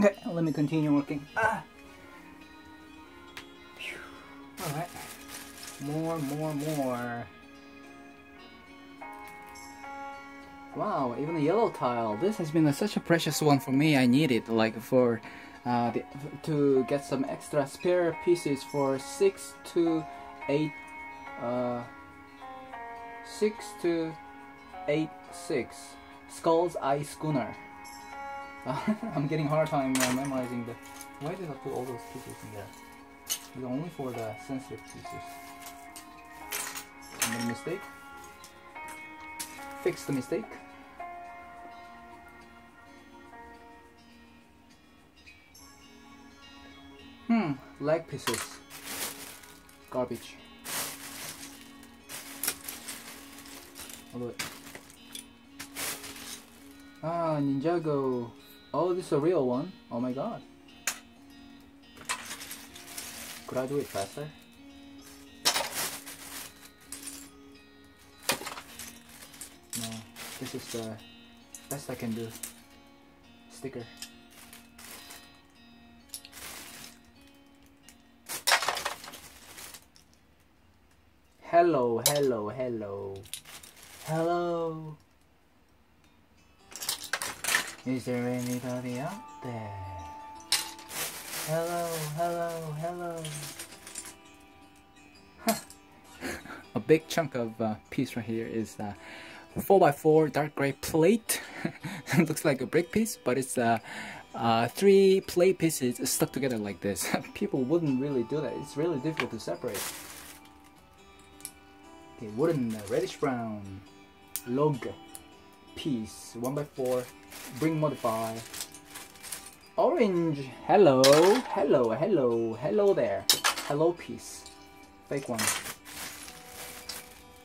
Okay, let me continue working. Ah. Alright. More, more, more. Wow, even a yellow tile. This has been a, such a precious one for me. I need it, like for uh, the, to get some extra spare pieces for six to eight, uh, six to eight six Skull's Eye Schooner. I'm getting hard time uh, memorizing the. Why did I put all those pieces in there? It's only for the sensitive pieces. Mistake. Fix the mistake. Hmm, leg pieces. Garbage. Ah, Ninjago. Oh, this is a real one. Oh my god. Could I do it faster? No, this is the best I can do. Sticker. Hello, hello, hello. Hello. Is there anybody out there? Hello, hello, hello. A big chunk of uh, piece right here is uh, 4x4 dark gray plate. looks like a brick piece, but it's uh, uh, three plate pieces stuck together like this. People wouldn't really do that. It's really difficult to separate. Okay, wooden uh, reddish brown log piece 1x4 bring modify. Orange hello hello hello hello there. Hello piece fake one.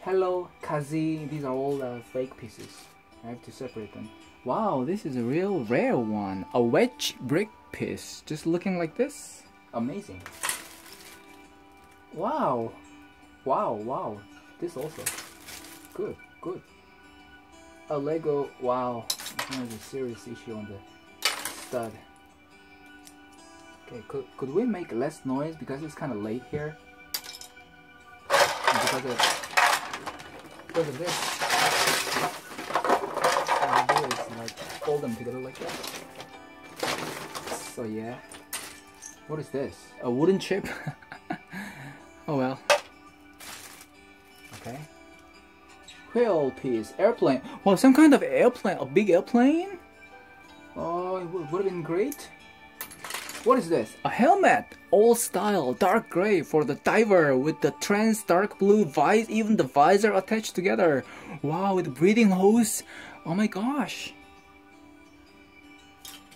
Hello kazi these are all uh, fake pieces. I have to separate them. Wow this is a real rare one. A wedge brick piece just looking like this. Amazing. Wow. Wow wow. This also. Good good a Lego, wow, there's a serious issue on the stud. Okay, could, could we make less noise because it's kind of late here? And because of, because of this. I do is like fold them together like that. So yeah. What is this? A wooden chip? oh well. Okay wheel piece, airplane. Well, some kind of airplane, a big airplane? Oh, it would, have been great. What is this? A helmet, old style, dark gray for the diver with the trans dark blue visor, even the visor attached together. Wow, with breathing hose. Oh my gosh.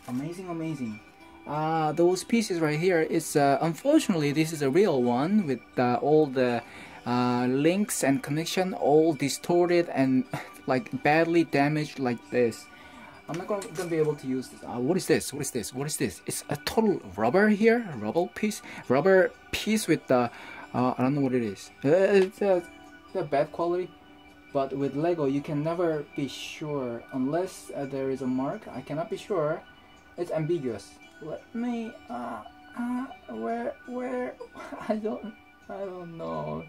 Amazing, amazing. Uh, those pieces right here uh, unfortunately this is a real one with uh, all the uh, links and connection all distorted and like badly damaged like this. I'm not gonna, gonna be able to use this. Uh, what is this? What is this? What is this? It's a total rubber here, rubber piece, rubber piece with the, uh, I don't know what it is. Uh, it's, a, it's a bad quality, but with Lego you can never be sure unless uh, there is a mark. I cannot be sure. It's ambiguous. Let me, uh, uh, where, where? I don't, I don't know.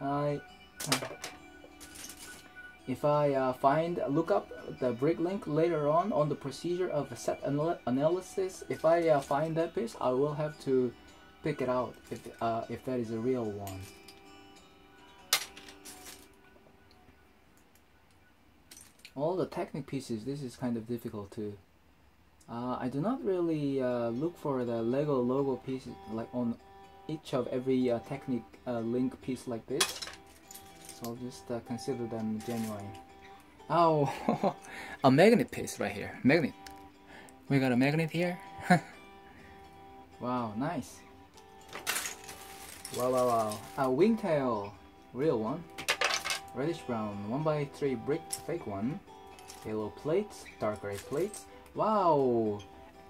I if I uh, find look up the Bricklink later on on the procedure of set anal analysis if I uh, find that piece I will have to pick it out if uh, if that is a real one. All the Technic pieces this is kind of difficult too uh, I do not really uh, look for the Lego logo pieces like on each of every uh, Technic uh, link piece like this. So I'll just uh, consider them genuine. Oh, a magnet piece right here. Magnet. We got a magnet here. wow, nice. Wow, wow, wow. A wingtail. Real one. Reddish brown. 1x3 brick fake one. Yellow plate. Dark gray plate. Wow.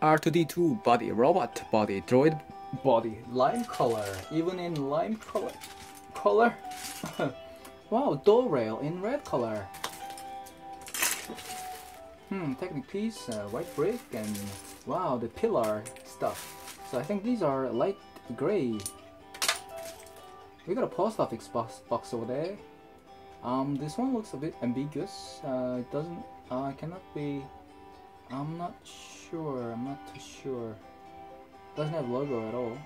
R2D2 body. Robot body. Droid body lime color even in lime color color wow door rail in red color hmm Technic piece uh, white brick and Wow, the pillar stuff. So I think these are light gray. We got a post office box, box over there. Um, this one looks a bit ambiguous. Uh, it doesn't. Uh, cannot be. I'm not sure. I'm not too sure. Doesn't have logo at all.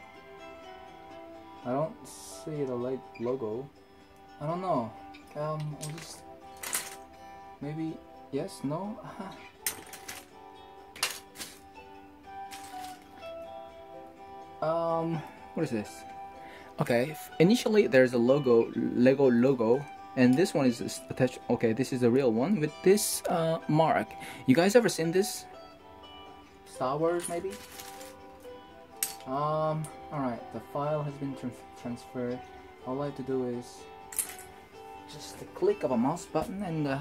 I don't see the light logo. I don't know. Um, I'll just maybe yes, no. um, what is this? Okay, initially there's a logo, Lego logo, and this one is attached. Okay, this is a real one with this uh, mark. You guys ever seen this? Star Wars, maybe? Um, alright, the file has been transferred. All I have to do is just a click of a mouse button and uh,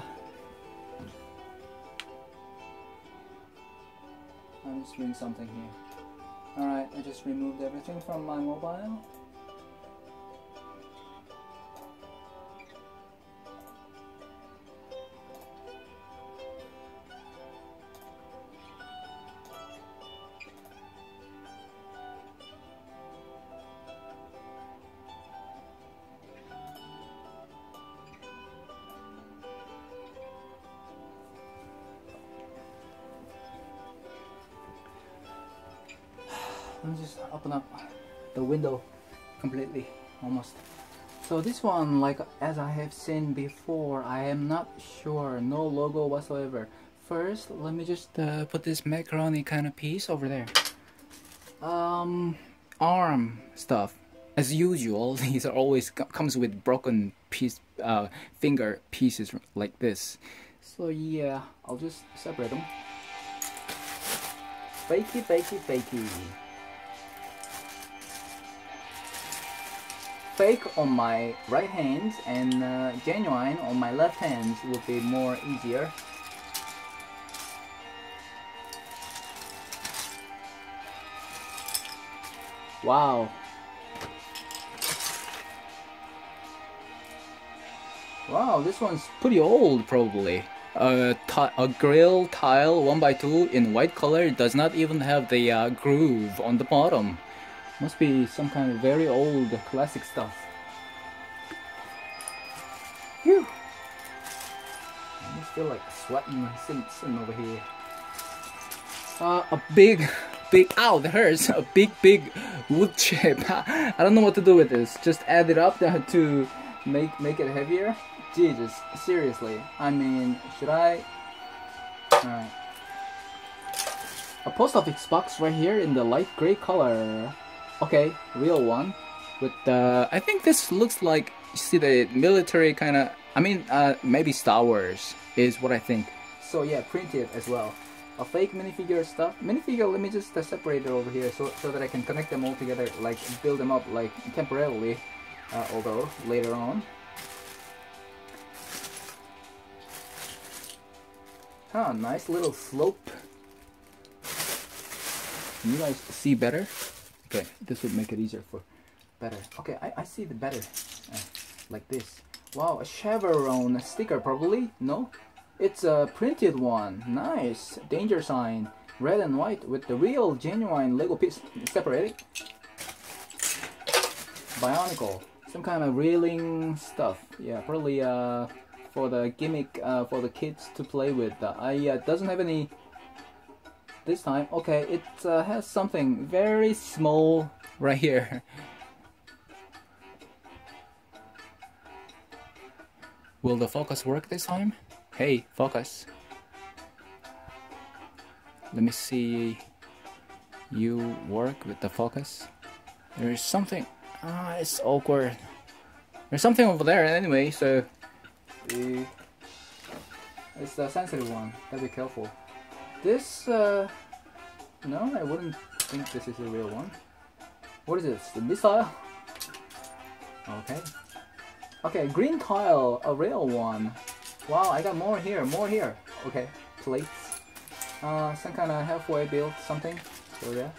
I'm just doing something here. Alright, I just removed everything from my mobile. Let me just open up the window completely almost. So this one like as I have seen before I am not sure no logo whatsoever. First let me just uh, put this macaroni kind of piece over there. Um arm stuff. As usual these are always comes with broken piece uh, finger pieces like this. So yeah I'll just separate them. Fakey fakey fakey fake on my right hand and uh, genuine on my left hand would be more easier. Wow. Wow, this one's pretty old probably. Uh, a grill tile 1x2 in white color does not even have the uh, groove on the bottom. Must be some kind of very old classic stuff. Phew! I just feel like sweating sitting over here. Uh, a big, big, ow, that hurts. A big, big wood chip. I don't know what to do with this. Just add it up to make make it heavier. Jesus, seriously. I mean, should I? Alright. A post office box right here in the light gray color. Okay, real one. With the, I think this looks like you see the military kind of. I mean, uh, maybe Star Wars is what I think. So yeah, printed as well. A fake minifigure stuff. Minifigure. Let me just uh, separate it over here so so that I can connect them all together, like build them up like temporarily. Uh, although later on. Huh, nice little slope. Can you guys see better? Okay, this would make it easier for better. Okay, I, I see the better. Uh, like this. Wow, a Chevron sticker probably? No? It's a printed one. Nice. Danger sign. Red and white with the real genuine Lego piece separated. Bionicle. Some kind of reeling stuff. Yeah, probably uh, for the gimmick uh, for the kids to play with. Uh, I uh, doesn't have any this time, okay, it uh, has something very small right here. Will the focus work this time? Hey, focus. Let me see you work with the focus. There's something, ah, it's awkward. There's something over there anyway, so the, it's the sensitive one, gotta be careful. This, uh, no, I wouldn't think this is a real one. What is this? The missile? Okay. Okay, green tile, a real one. Wow, I got more here, more here. Okay, plates. Uh, some kind of halfway built something. So yeah.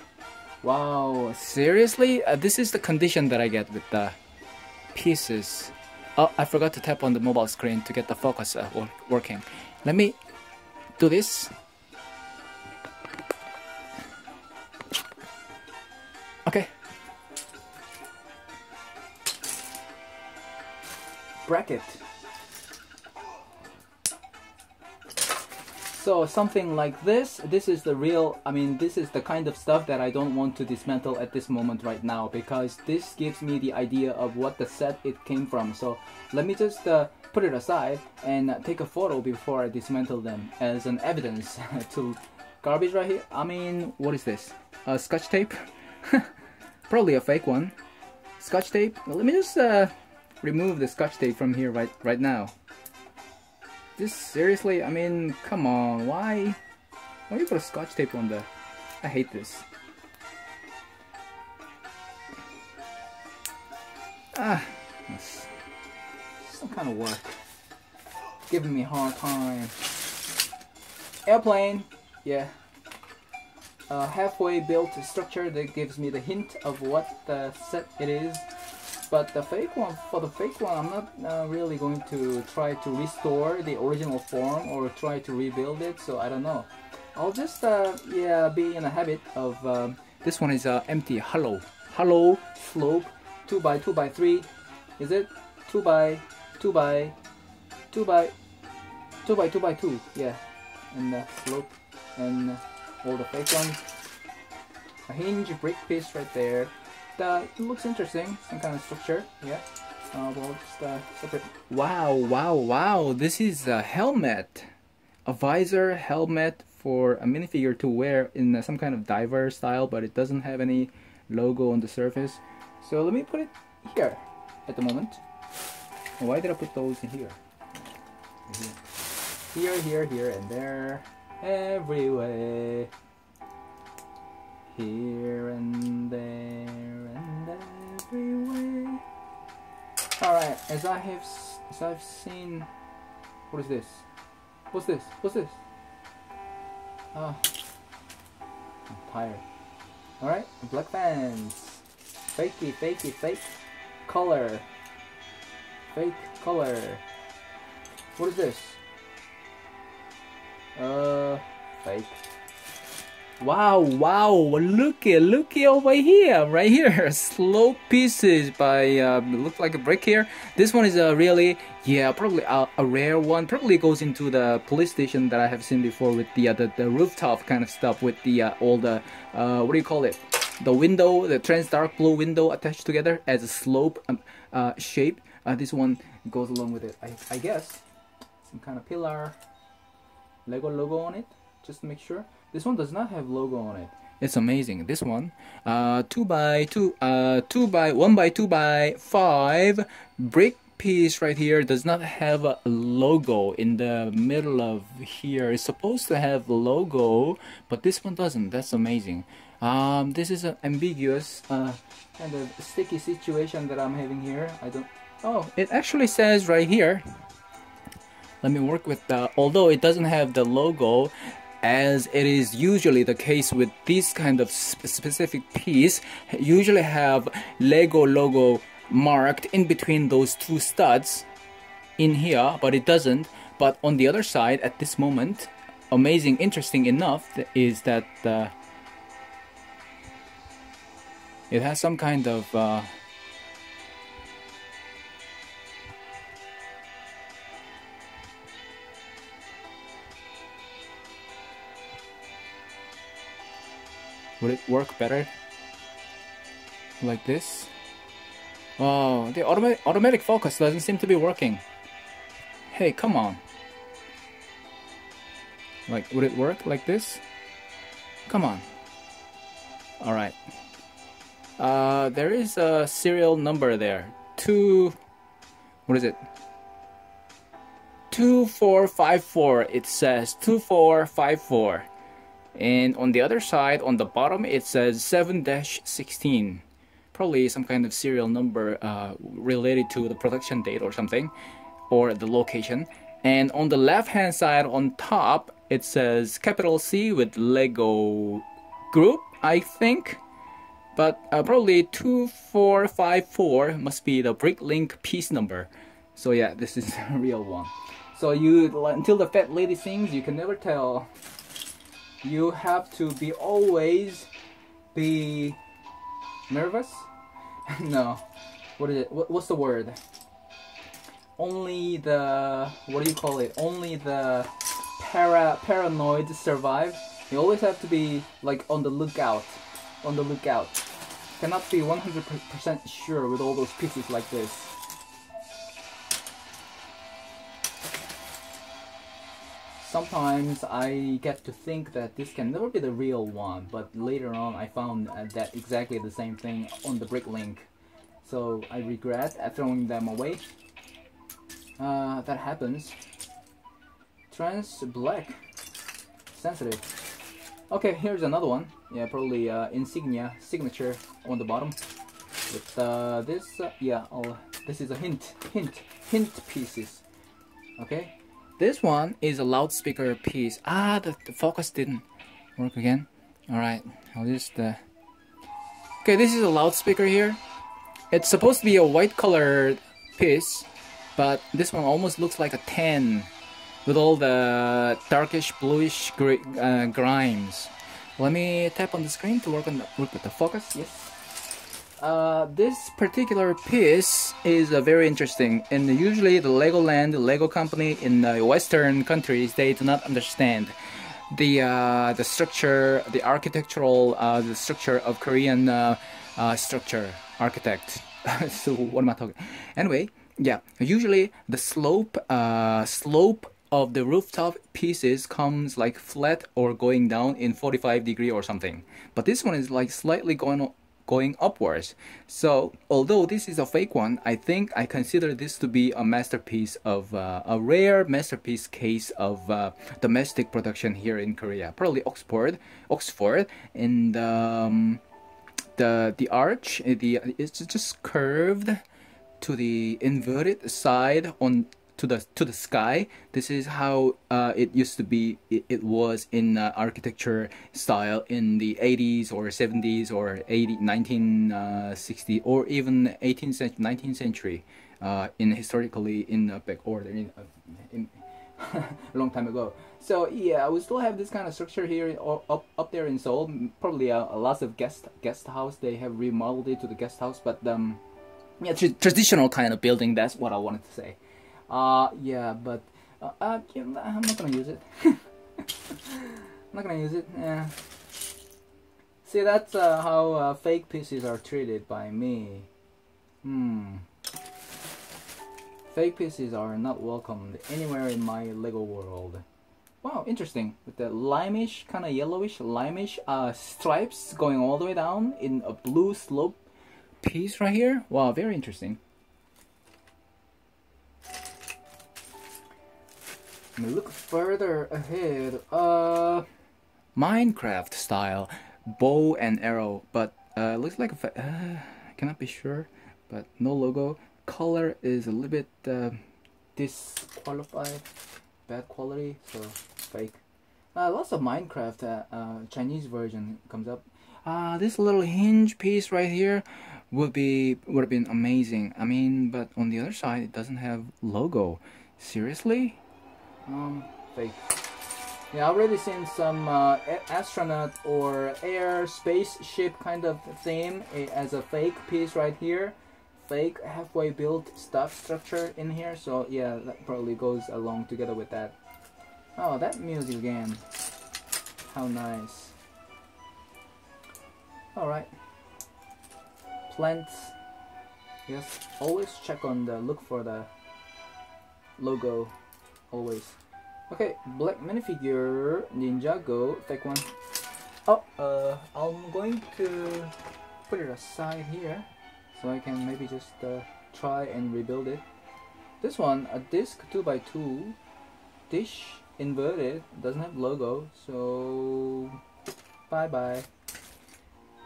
Wow, seriously? Uh, this is the condition that I get with the pieces. Oh, I forgot to tap on the mobile screen to get the focus uh, working. Let me do this. Bracket. So something like this, this is the real, I mean, this is the kind of stuff that I don't want to dismantle at this moment right now because this gives me the idea of what the set it came from. So let me just uh, put it aside and take a photo before I dismantle them as an evidence to garbage right here. I mean, what is this? A scotch tape? Probably a fake one. Scotch tape? Let me just uh, remove the scotch tape from here right, right now. This seriously, I mean, come on, why? Why you put a scotch tape on there? I hate this. Ah, some kind of work. Giving me a hard time. Airplane, yeah. A halfway built structure that gives me the hint of what the set it is but the fake one, for the fake one, I'm not uh, really going to try to restore the original form or try to rebuild it, so I don't know. I'll just, uh, yeah, be in a habit of, um, this one is uh, empty, hollow, hollow slope, 2 by 2 by 3 is it? 2 by 2 by 2 by 2 by 2 by 2, yeah, and the slope, and all the fake ones. A hinge brick piece right there, uh, it looks interesting, some kind of structure, yeah. Uh, well, just, uh, wow, wow, wow, this is a helmet. A visor helmet for a minifigure to wear in uh, some kind of diver style, but it doesn't have any logo on the surface. So let me put it here at the moment. Why did I put those in here? Here, here, here, and there. Everywhere here and there and everywhere. Alright, as I have as I've seen what is this? What's this? What's this? Ah I'm tired. Alright, black fans. Fakey, fakey, fake color. Fake color. What is this? Uh fake. Wow, wow, looky, looky over here, right here, slow pieces by, look like a brick here. This one is a really, yeah, probably a, a, rare one, probably goes into the police station that I have seen before with the, uh, the, the rooftop kind of stuff with the, uh, all the, uh, what do you call it? The window, the trans dark blue window attached together as a slope um, uh, shape. Uh, this one goes along with it, I, I guess. Some kind of pillar, Lego logo on it, just to make sure. This one does not have logo on it. It's amazing. This one, uh, two by two, uh, two by one by two by five brick piece right here does not have a logo in the middle of here. It's supposed to have a logo, but this one doesn't. That's amazing. Um, this is an ambiguous uh, kind of sticky situation that I'm having here. I don't. Oh, it actually says right here. Let me work with the. Although it doesn't have the logo, as it is usually the case with this kind of specific piece usually have lego logo marked in between those two studs in here but it doesn't. But on the other side at this moment amazing interesting enough is that uh, it has some kind of uh, Would it work better? Like this? Oh, the automatic, automatic focus doesn't seem to be working. Hey, come on. Like, would it work like this? Come on. Alright. Uh, there is a serial number there. Two... What is it? 2454 it says 2454 and on the other side on the bottom it says 7-16 probably some kind of serial number uh, related to the production date or something or the location. And on the left hand side on top it says capital C with Lego group I think. But uh, probably 2454 must be the Bricklink piece number. So yeah this is a real one. So you until the fat lady sings you can never tell you have to be always be nervous? no. What is it? What, what's the word? Only the what do you call it? Only the para paranoid survive. You always have to be like on the lookout. On the lookout. Cannot be 100% sure with all those pieces like this. Sometimes I get to think that this can never be the real one, but later on I found uh, that exactly the same thing on the Bricklink. So I regret throwing them away. Uh, that happens. Trans black. Sensitive. Okay, here's another one. Yeah, probably uh, insignia signature on the bottom. With uh, this, uh, yeah, I'll, this is a hint, hint, hint pieces. Okay, this one is a loudspeaker piece. Ah, the, the focus didn't work again. All right, I'll just. Uh... Okay, this is a loudspeaker here. It's supposed to be a white colored piece, but this one almost looks like a tan with all the darkish bluish gr uh, grimes. Let me tap on the screen to work on the, work with the focus. Yes. Uh, this particular piece is uh, very interesting, and usually the Legoland, the Lego company in the Western countries, they do not understand the uh, the structure, the architectural, uh, the structure of Korean uh, uh, structure architect. so what am I talking? Anyway, yeah. Usually the slope, slope of the rooftop pieces comes like flat or going down in 45 degree or something. But this one is like slightly going going upwards. So although this is a fake one, I think I consider this to be a masterpiece of uh, a rare masterpiece case of uh, domestic production here in Korea. Probably Oxford, Oxford, and um, the the arch, the it's just curved to the inverted side on to the to the sky. This is how uh, it used to be. It, it was in uh, architecture style in the 80s or 70s or 80, 1960 uh, or even 18th century, 19th century. Uh, in historically in uh, back order in, uh, in a long time ago. So yeah, we still have this kind of structure here up up there in Seoul. Probably a, a lots of guest guest house. They have remodeled it to the guest house, but um, yeah, tra traditional kind of building. That's what I wanted to say. Uh, yeah, but uh, uh, I'm not gonna use it. I'm not gonna use it. Yeah. See, that's uh, how uh, fake pieces are treated by me. Hmm. Fake pieces are not welcomed anywhere in my Lego world. Wow, interesting. With the limeish, kind of yellowish, limeish uh, stripes going all the way down in a blue slope piece right here. Wow, very interesting. Look further ahead. Uh, Minecraft style bow and arrow, but uh, looks like a uh, I cannot be sure, but no logo. Color is a little bit uh, disqualified, bad quality, so fake. Uh, lots of Minecraft uh, uh, Chinese version comes up. Uh, this little hinge piece right here would be would have been amazing. I mean, but on the other side, it doesn't have logo. Seriously? Um, fake. Yeah, already seen some uh, astronaut or air spaceship kind of theme as a fake piece right here. Fake halfway built stuff structure in here. So yeah, that probably goes along together with that. Oh, that music again. How nice. Alright. Plants. Yes, always check on the, look for the logo always. Okay, black minifigure, Ninjago, take one. Oh, uh, I'm going to put it aside here so I can maybe just uh, try and rebuild it. This one, a disc 2x2, dish inverted, doesn't have logo, so bye bye.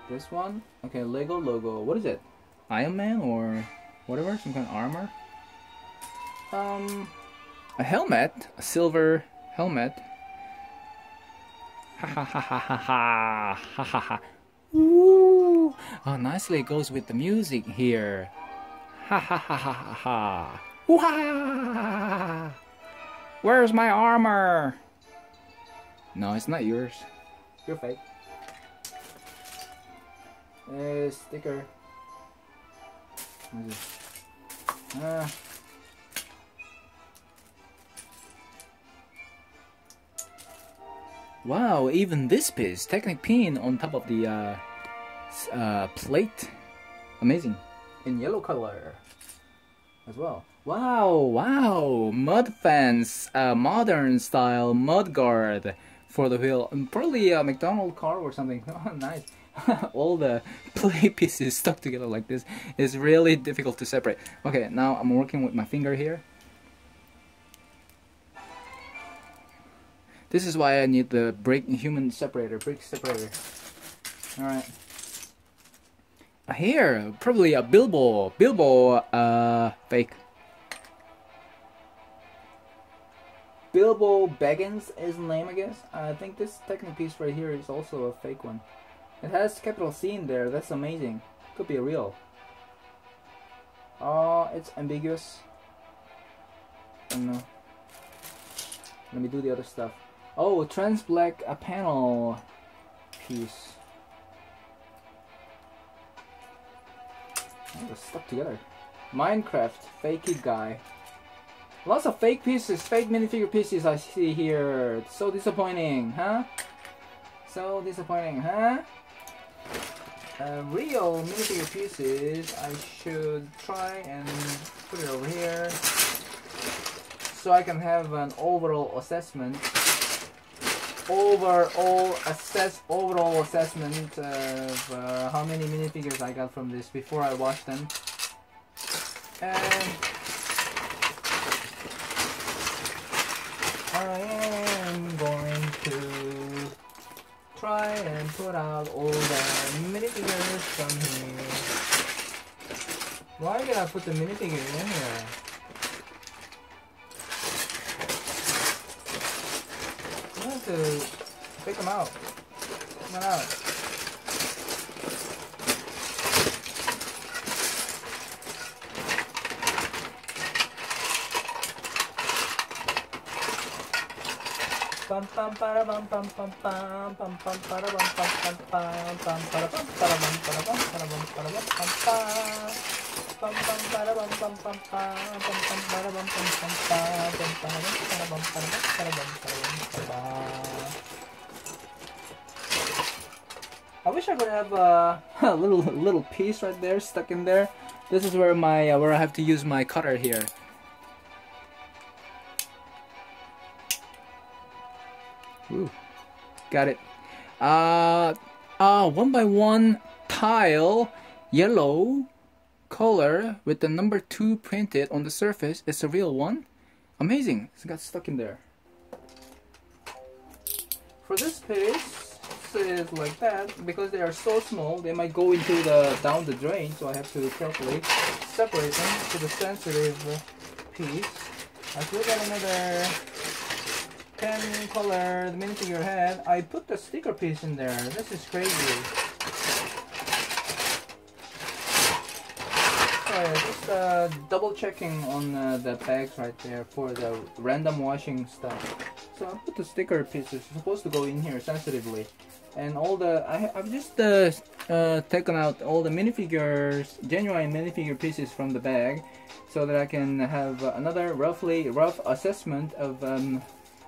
This one, okay, Lego logo. What is it? Iron Man or whatever? Some kind of armor? Um, a helmet, a silver helmet. Ha ha ha ha ha ha ha ha. Ooh, oh, nicely goes with the music here. Ha ha ha ha ha ha. Ooh, ha, Where's my armor? No, it's not yours. You're fake. Uh, sticker. Uh, wow, even this piece, Technic pin on top of the uh, uh, plate. Amazing. In yellow color as well. Wow, wow, mud fence, uh, modern style mud guard for the wheel. Probably a McDonald car or something. Oh, nice. All the play pieces stuck together like this is really difficult to separate. Okay, now I'm working with my finger here. This is why I need the brake human separator, brake separator. Alright. Here, probably a Bilbo, Bilbo uh, fake. Bilbo Baggins is the name, I guess. I think this Technic piece right here is also a fake one. It has capital C in there, that's amazing. Could be a real. Oh, uh, it's ambiguous. I don't know. Let me do the other stuff. Oh, trans black a panel piece. Oh, stuck together. Minecraft, fakey guy. Lots of fake pieces, fake minifigure pieces I see here. So disappointing, huh? So disappointing, huh? Uh, real minifigure pieces, I should try and put it over here so I can have an overall assessment overall assess overall assessment of uh, how many minifigures I got from this before I wash them and I am going to try and put out all the minifigures from here. Why did I put the minifigures in here? To pick them out. Come on out. Pam pam para pam pam pam pam pam pam para pam pam pam pam pam para pam para pam para pam para pam para pam pam pam pam pam para pam pam pam pam pam pam para pam pam pam pam pam para pam para pam para pam para pam para pam I wish I could have a, a little little piece right there stuck in there. This is where my uh, where I have to use my cutter here. Ooh, got it. Uh, uh, one by one tile, yellow color with the number two printed on the surface. It's a real one. Amazing. It's got stuck in there. For this piece, is like that because they are so small. They might go into the down the drain, so I have to carefully separate them to the sensitive piece. I still got another pen color the minifigure head. I put the sticker piece in there. This is crazy. Just uh, double checking on uh, the bags right there for the random washing stuff. So I put the sticker pieces supposed to go in here sensitively, and all the I I've just uh, uh, taken out all the minifigures, genuine minifigure pieces from the bag, so that I can have another roughly rough assessment of um,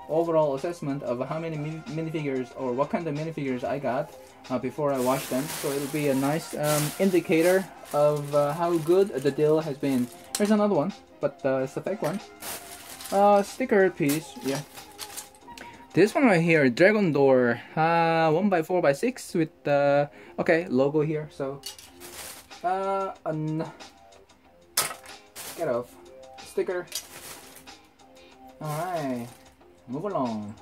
overall assessment of how many minifigures or what kind of minifigures I got uh, before I wash them. So it'll be a nice um, indicator of uh, how good the deal has been. Here's another one, but uh, it's a fake one. Uh, sticker piece, yeah. This one right here, Dragon Door, uh, 1x4x6 with the, uh, okay, logo here, so, uh, an, get off, sticker, alright, move along.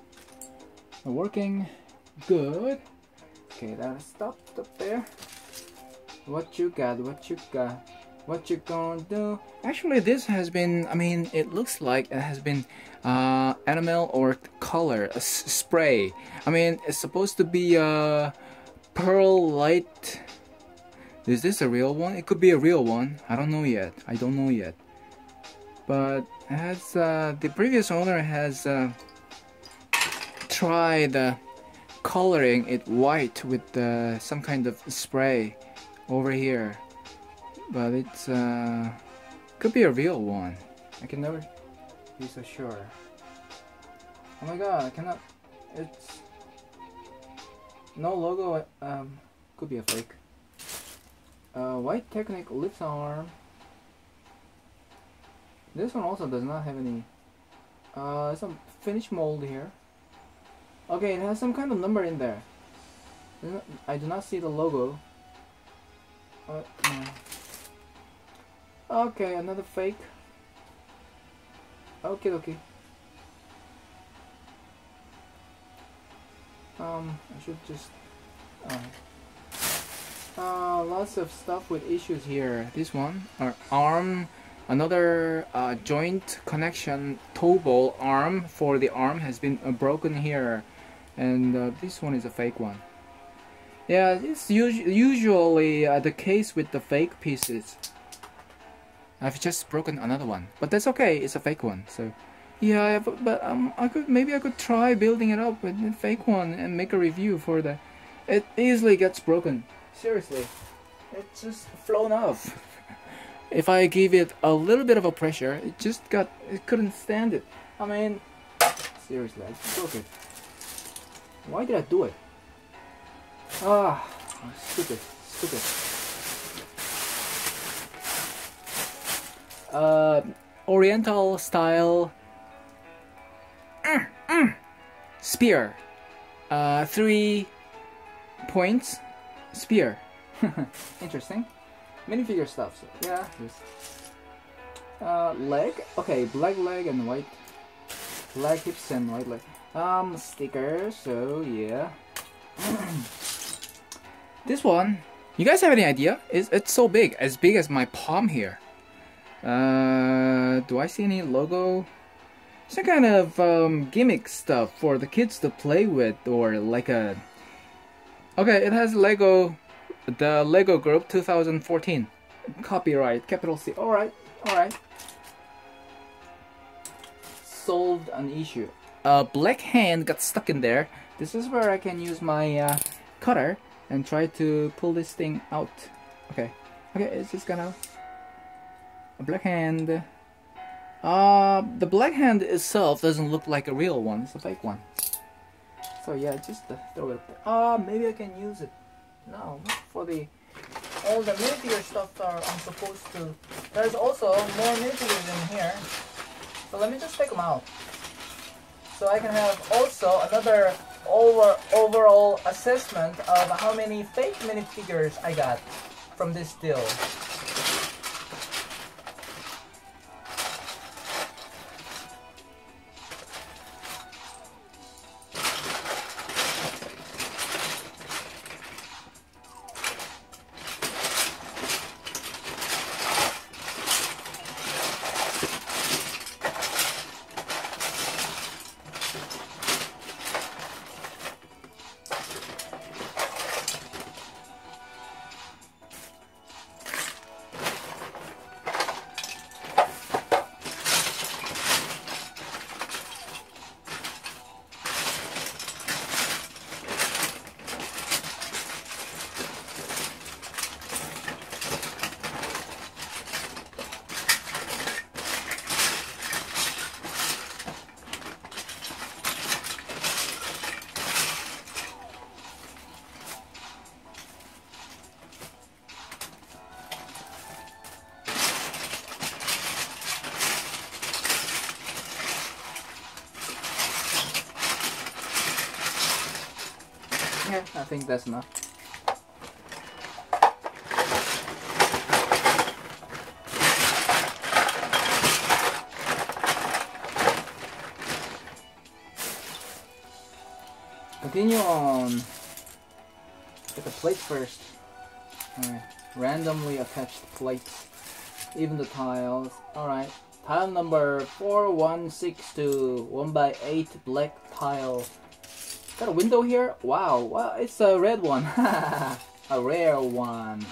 Working good. Okay, that stopped up there. What you got? What you got? What you gonna do? Actually, this has been, I mean, it looks like it has been uh, enamel or color, spray. I mean, it's supposed to be a pearl light. Is this a real one? It could be a real one. I don't know yet. I don't know yet. But has uh, the previous owner has uh, tried uh, coloring it white with uh, some kind of spray over here, but it's uh, could be a real one. I can never be so sure. Oh my god, I cannot. It's no logo. Um, could be a fake. Uh, white Technic liftarm. This one also does not have any. Uh, some finish mold here. Okay, it has some kind of number in there. I do not see the logo. Uh. Okay, another fake. Okay, okay. Um, I should just. Uh, uh, lots of stuff with issues here. This one, our arm, another uh, joint connection toe ball arm for the arm has been uh, broken here, and uh, this one is a fake one. Yeah, it's us usually uh, the case with the fake pieces. I've just broken another one, but that's okay. It's a fake one, so. Yeah, but, but um, I could maybe I could try building it up with a fake one and make a review for that. It easily gets broken. Seriously, it's just flown off. if I give it a little bit of a pressure, it just got. It couldn't stand it. I mean, seriously, I broke it. Why did I do it? Ah, stupid, stupid. Uh, Oriental style spear. Uh, three points spear. Interesting. Minifigure stuff. So yeah. Uh, leg. Okay, black leg and white. Black hips and white leg. Um, sticker. So yeah. this one. You guys have any idea? It's, it's so big, as big as my palm here. Uh, do I see any logo? some kind of um, gimmick stuff for the kids to play with or like a okay it has lego the lego group 2014 copyright capital c. All right all right solved an issue. A black hand got stuck in there. This is where i can use my uh, cutter and try to pull this thing out. Okay. Okay it's just gonna black hand uh, the black hand itself doesn't look like a real one. It's a fake one. So yeah, just throw it. Ah, maybe I can use it. No, for the all the minifigure stuff are I'm supposed to. There's also more minifigures in here. So let me just take them out. So I can have also another over overall assessment of how many fake minifigures I got from this deal. I think that's enough. Continue on. Get the plate first. Alright. Randomly attached plates. Even the tiles. Alright. Tile number 4162. 1 by 8 black tile. Got a window here? Wow, well, it's a red one. a rare one.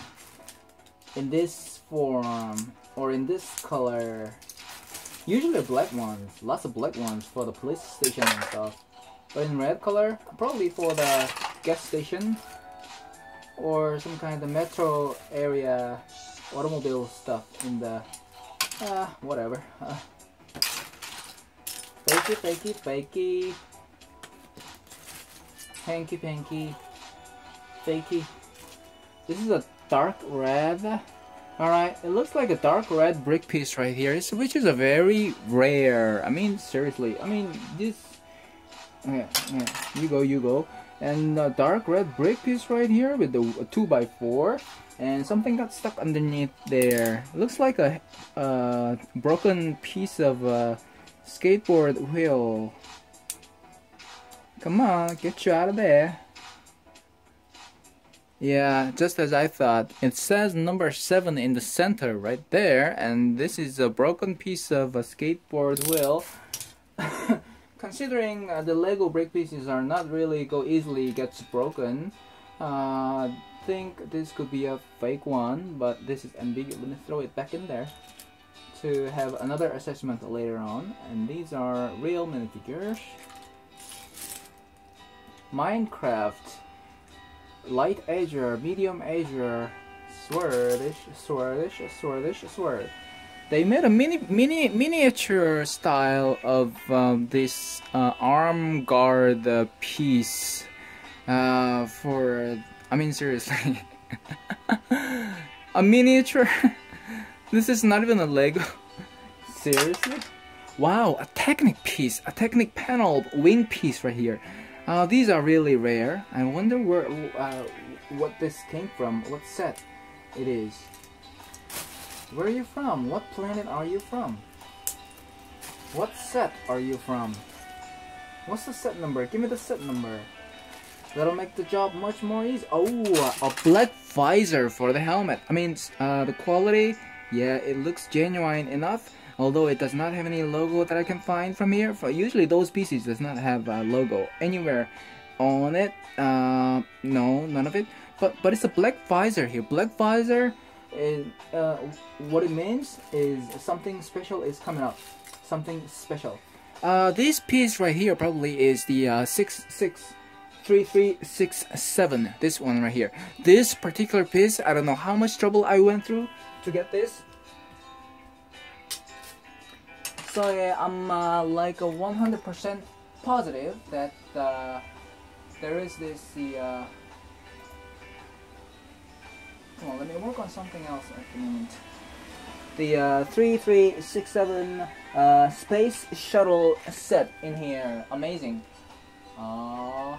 In this form, or in this color. Usually black ones, lots of black ones for the police station and stuff. But in red color, probably for the gas station. or some kind of metro area automobile stuff in the uh whatever uh, fakey fakey fakey hanky panky fakey this is a dark red Alright, it looks like a dark red brick piece right here, which is a very rare. I mean, seriously. I mean, this. Yeah, yeah. You go, you go. And a dark red brick piece right here with the 2x4. And something got stuck underneath there. It looks like a uh, broken piece of a skateboard wheel. Come on, get you out of there. Yeah, just as I thought. It says number 7 in the center right there, and this is a broken piece of a skateboard wheel. Considering uh, the Lego brick pieces are not really go easily gets broken, uh, think this could be a fake one, but this is ambiguous. Let me throw it back in there to have another assessment later on. And these are real minifigures. Minecraft light azure, medium azure, swordish, swordish, swordish, sword. They made a mini, mini, miniature style of um, this uh, arm guard uh, piece uh, for. I mean, seriously, a miniature. this is not even a Lego. seriously? Wow, a Technic piece, a Technic panel wing piece right here. Uh, these are really rare. I wonder where uh, what this came from, what set it is. Where are you from? What planet are you from? What set are you from? What's the set number? Give me the set number. That'll make the job much more easy. Oh, a black visor for the helmet. I mean, uh, the quality, yeah, it looks genuine enough although it does not have any logo that I can find from here. For usually those PCs does not have a logo anywhere on it. Uh, no, none of it. But but it's a black visor here. Black visor is uh, what it means is something special is coming up. Something special. Uh, this piece right here probably is the uh, six six. 3367 this one right here this particular piece I don't know how much trouble I went through to get this so yeah, I'm uh, like a 100% positive that uh, there is this the. Uh, come on, let me work on something else at the moment. The uh, 3367 uh, space shuttle set in here, amazing. Uh,